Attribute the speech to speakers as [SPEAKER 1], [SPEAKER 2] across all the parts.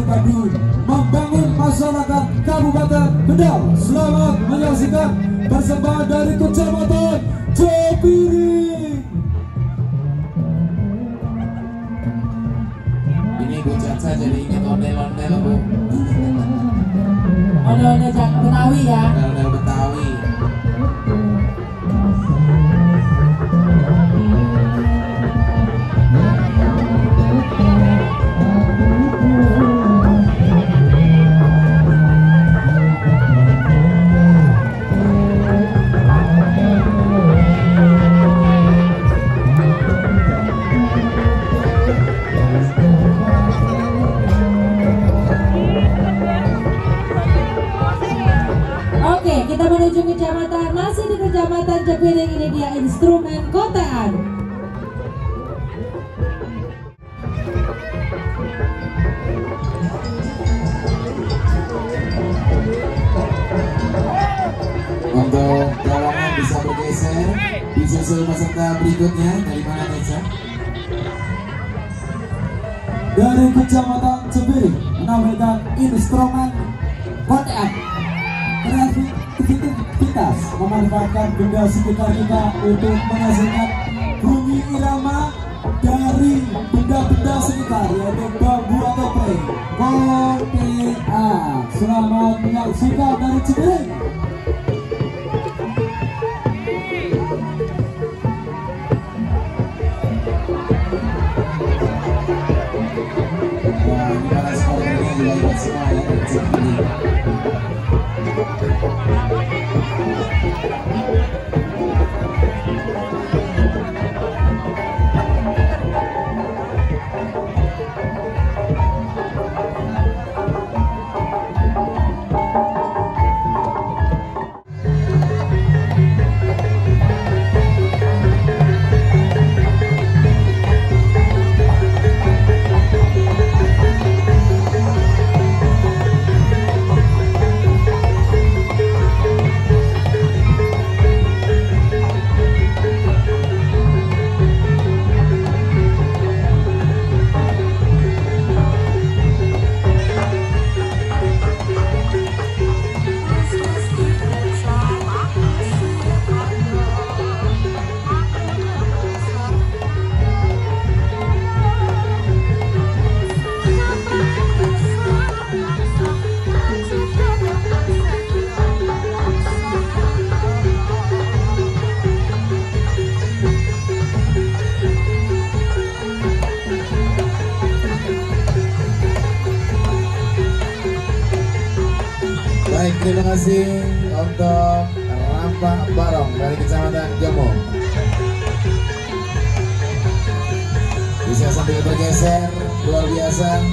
[SPEAKER 1] padu membangun masyarakat Kabupaten Kendal. Selamat menyaksikan persembahan dari Kecamatan Cepiring.
[SPEAKER 2] Ini Caca jadi ingat ondel-ondel Bu
[SPEAKER 3] Ondel-ondel Betawi ya.
[SPEAKER 2] Ondel-ondel Betawi Untuk gawangan bisa bergeser Disusul peserta berikutnya. Dari mana Neca?
[SPEAKER 1] Dari Kecamatan Cepiring menampilkan instrumen kotean kreativitas memanfaatkan benda sekitar kita untuk menghasilkan bunyi irama dari benda-benda sekitar yaitu bambu atau play kotean selamat menyaksikan dari Cepiring
[SPEAKER 2] kasih untuk Rampak Barong dari Kecamatan Jomo. Bisa sambil bergeser, luar biasa.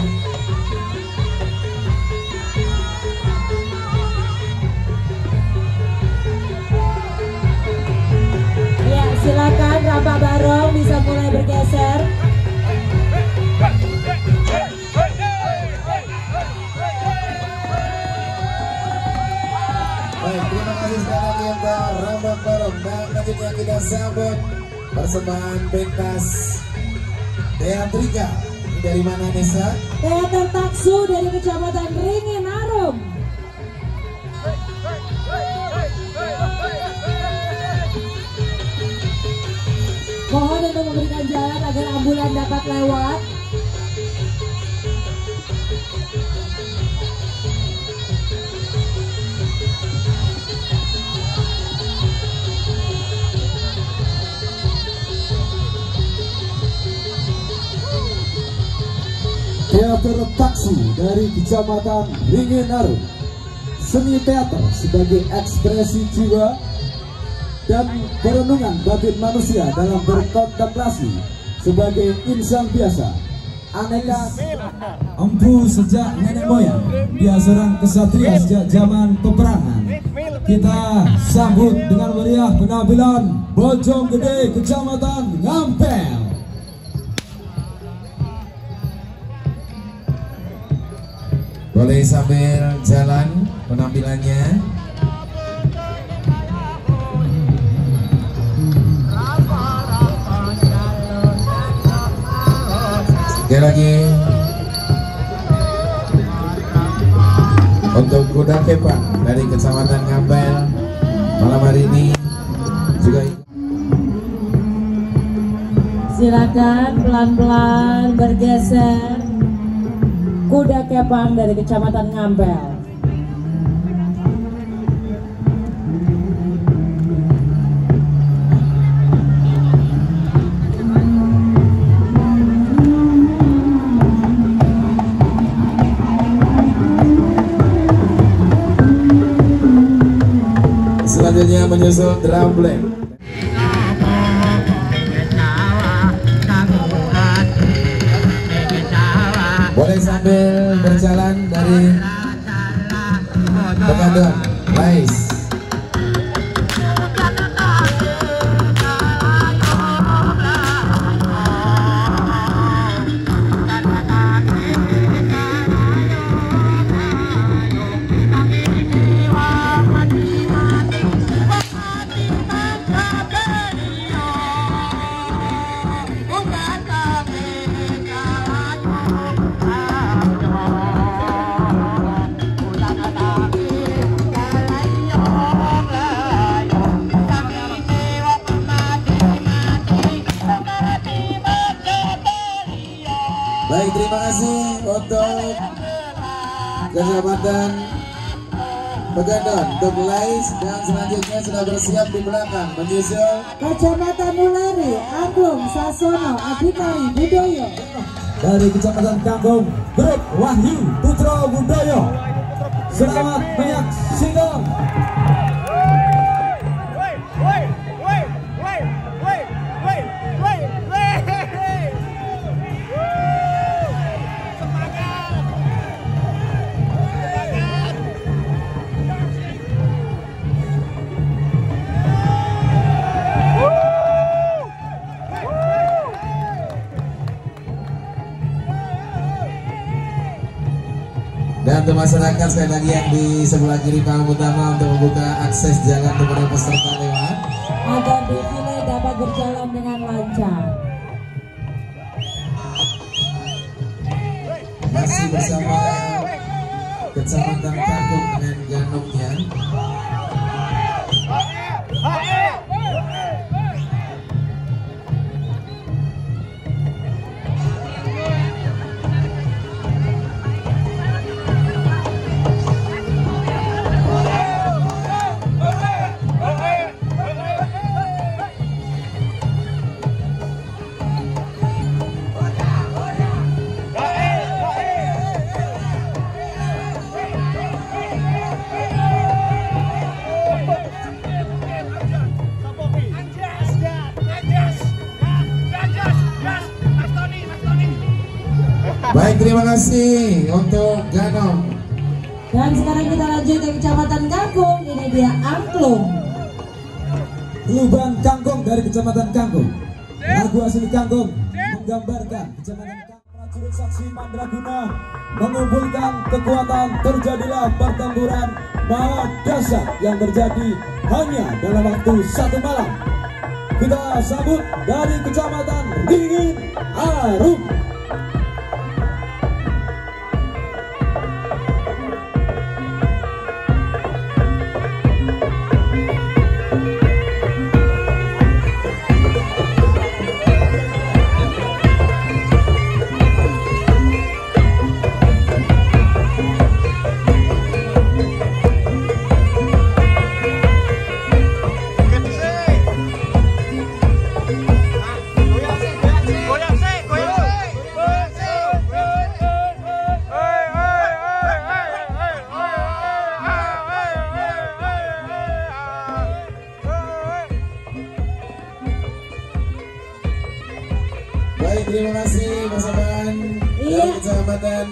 [SPEAKER 2] Sambut persembahan pentas teatrika. Dari mana Nesa?
[SPEAKER 3] Teater Taksu dari Kecamatan Ringin Arum. Mohon untuk memberikan jalan agar ambulan dapat lewat.
[SPEAKER 1] Teater Taksu dari Kecamatan Ringenaru Seni teater sebagai ekspresi jiwa dan perenungan batin manusia dalam berkontemplasi sebagai insan biasa aneka empu sejak nenek moyang dia seorang kesatria sejak zaman peperangan. Kita sambut dengan meriah penampilan Bojong Gede Kecamatan Ngampel
[SPEAKER 2] Boleh sambil jalan penampilannya. Sekali lagi untuk kuda kepa dari kecamatan Ngambel malam hari ini juga
[SPEAKER 3] Silakan pelan-pelan bergeser. Kuda kepang dari Kecamatan Ngambel.
[SPEAKER 2] selanjutnya menyusul drum blank boleh sambil berjalan dari Pegadon Lais Kecamatan Pegadon, untuk Lais dan selanjutnya sudah bersiap di belakang. Menyusul.
[SPEAKER 3] Kecamatan Mulari, Aglung, Sasono, Adhikari, Budoyo.
[SPEAKER 1] dari Kecamatan Kangkung Grup Wahyu Putra Budoyo. Selamat menyaksikan
[SPEAKER 2] dan untuk masyarakat sekali lagi yang di sebelah kiri panggung utama untuk membuka akses jalan kepada peserta lewat
[SPEAKER 3] Agar defile dapat berjalan dengan lancar.
[SPEAKER 2] masih bersama Kecamatan Kangkung dengan Ganomnya kasih untuk Ganom.
[SPEAKER 3] Dan sekarang kita lanjut ke Kecamatan Kangkung. Ini dia Angklung.
[SPEAKER 1] Lubang Kangkung dari Kecamatan Kangkung lagu asli Kangkung menggambarkan Kecamatan Kangkung prajurit saksi Mandraguna mengumpulkan kekuatan terjadilah pertempuran maha dahsyat yang terjadi hanya dalam waktu satu malam kita sambut dari Kecamatan Ringin Arum
[SPEAKER 3] Iya.
[SPEAKER 2] dari Kecamatan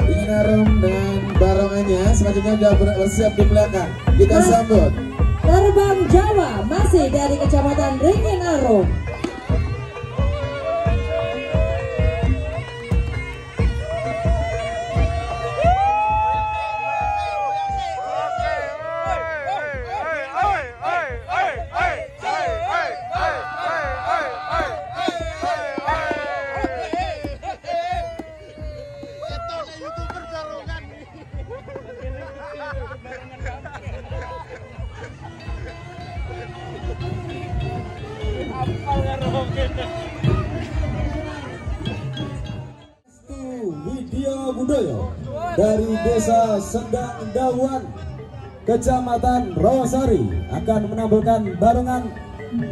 [SPEAKER 2] Ringin Arum dan barongannya. Selanjutnya sudah ber- bersiap di belakang. Kita
[SPEAKER 3] Mas.
[SPEAKER 2] sambut.
[SPEAKER 3] Terbang Jawa masih dari Kecamatan Ringin
[SPEAKER 1] dari Desa Sendang Dawan Kecamatan Rawasari akan menampilkan barengan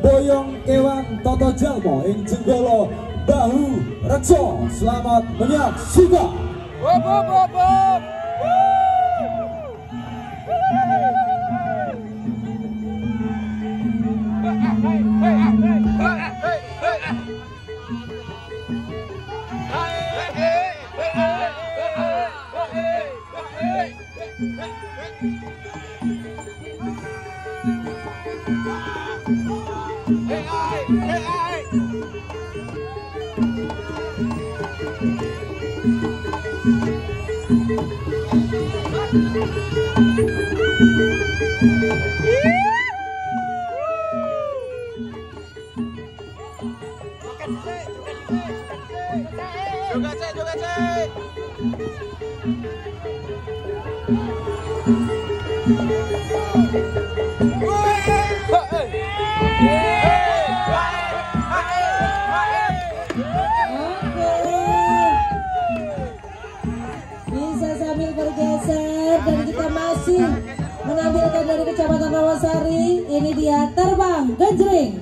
[SPEAKER 1] Boyong Kewan Toto Jalmo ing Jenggolo Bahu Rekso. Selamat menyaksikan.
[SPEAKER 4] Joget, cek, joget, cek.
[SPEAKER 3] Bisa sambil bergeser dan kita masih menampilkan dari Kecamatan Rawasari. Ini dia terbang genjring.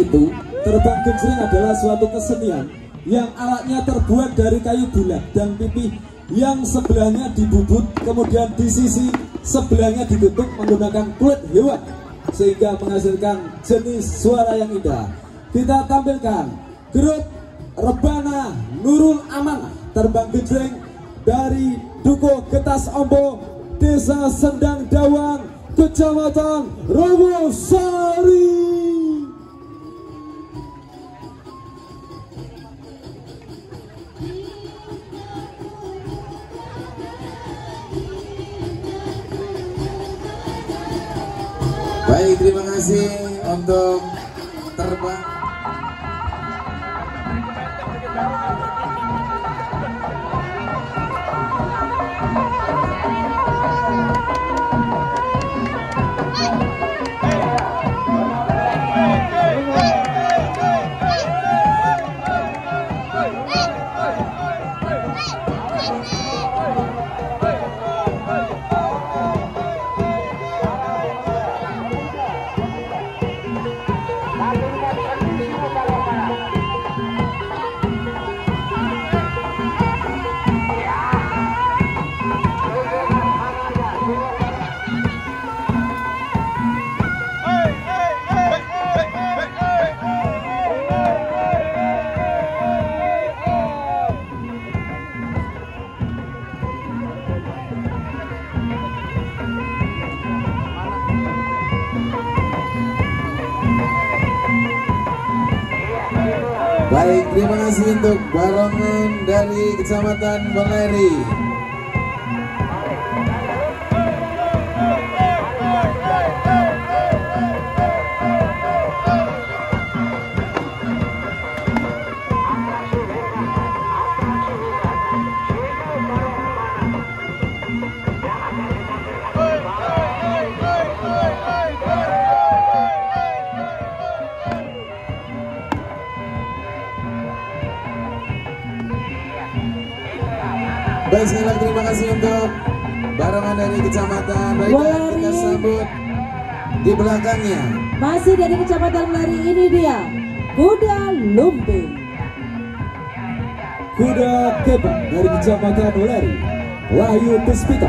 [SPEAKER 1] Itu? Terbang genjring adalah suatu kesenian yang alatnya terbuat dari kayu bulat dan pipih yang sebelahnya dibubut kemudian di sisi sebelahnya ditutup menggunakan kulit hewan sehingga menghasilkan jenis suara yang indah. Kita tampilkan grup Rebana Nurul Amanah terbang genjring dari Duko Getas Ombo Desa Sendang Dawang Kecamatan Rawasari.
[SPEAKER 2] Baik, terima kasih untuk terbang. Dari Kecamatan Beleri. Di belakangnya.
[SPEAKER 3] Masih dari Kecamatan Lari ini dia Kuda Lumping.
[SPEAKER 1] Kuda Kebang dari Kecamatan Weleri Wahyu Puspita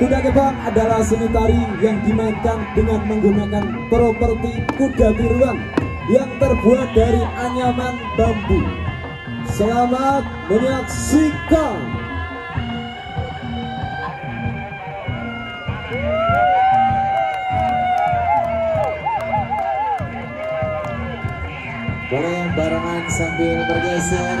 [SPEAKER 1] Kuda Kebang adalah seni tari yang dimainkan dengan menggunakan properti kuda tiruan yang terbuat dari anyaman bambu Selamat menyaksikan
[SPEAKER 2] Boleh barengan sambil bergeser.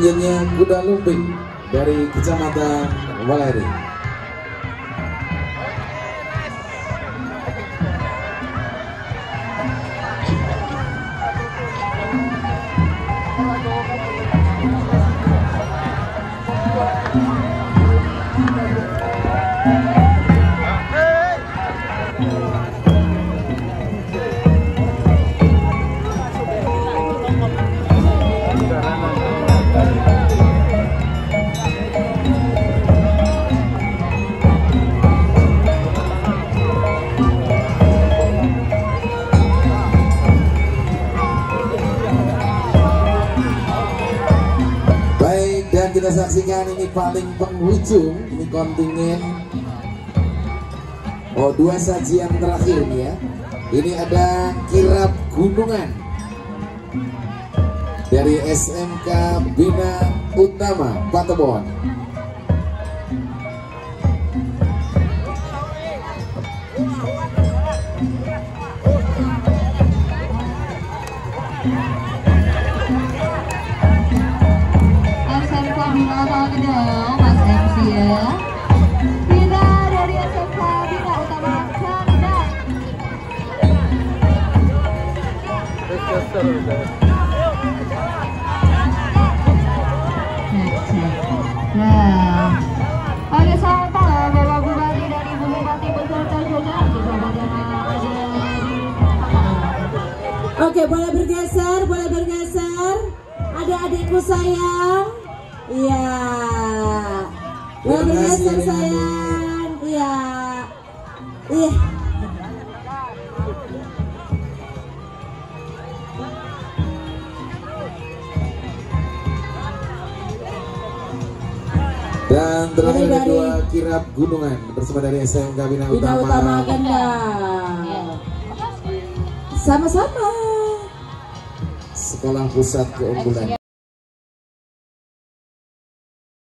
[SPEAKER 2] Selanjutnya kuda lumping dari Kecamatan Waleri. Saksikan ini paling penghujung ini kontingen. Oh dua sajian terakhir ya. Ini ada kirap gunungan. Dari SMK Bina Utama Patebon
[SPEAKER 5] Nah Oke ada
[SPEAKER 3] boleh bergeser, boleh bergeser. Adik-adikku sayang. Iya. Boleh bergeser sayang. Iya. Iya. Ini
[SPEAKER 2] ada
[SPEAKER 3] dari-
[SPEAKER 2] dua kirap gunungan Bersama dari SMK Bina
[SPEAKER 3] Bina
[SPEAKER 2] Utama,
[SPEAKER 3] utama agenda. Sama-sama.
[SPEAKER 2] Sekolah Pusat Keunggulan